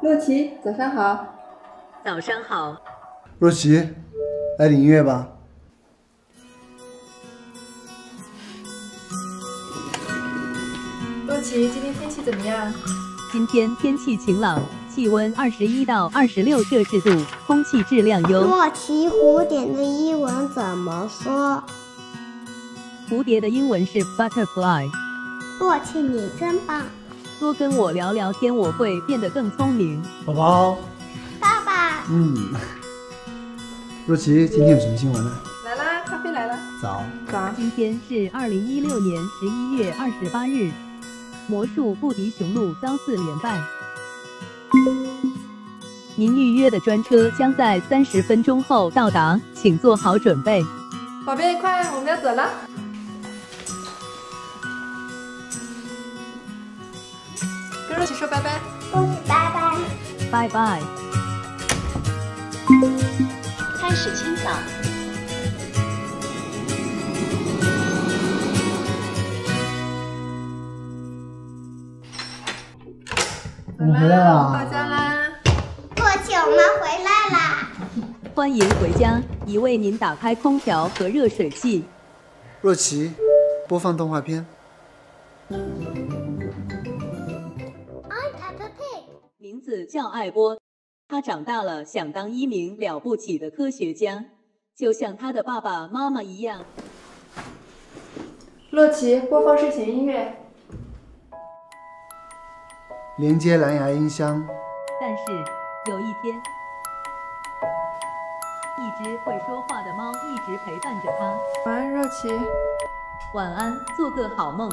洛奇，早上好。早上好。若琪，来点音乐吧。洛奇，今天天气怎么样？今天天气晴朗，气温二十一到二十六摄氏度，空气质量优。洛奇，古典的英文怎么说？蝴蝶的英文是 butterfly。洛奇，你真棒。多跟我聊聊天，我会变得更聪明。宝宝，爸爸，嗯，若琪，今天有什么新闻呢？来啦，咖啡来了。早，早。今天是二零一六年十一月二十八日，魔术不敌雄鹿遭四连败。您预约的专车将在三十分钟后到达，请做好准备。宝贝，快，我们要走了。跟若琪说拜拜。洛奇，拜拜。拜拜。开始清扫。我们回来到。家啦。洛奇，我们回来啦。欢迎回家，已为您打开空调和热水器。若琪，播放动画片。名字叫艾波，他长大了想当一名了不起的科学家，就像他的爸爸妈妈一样。洛奇，播放睡前音乐。连接蓝牙音箱。但是有一天，一只会说话的猫一直陪伴着他。晚安，若琪。晚安，做个好梦。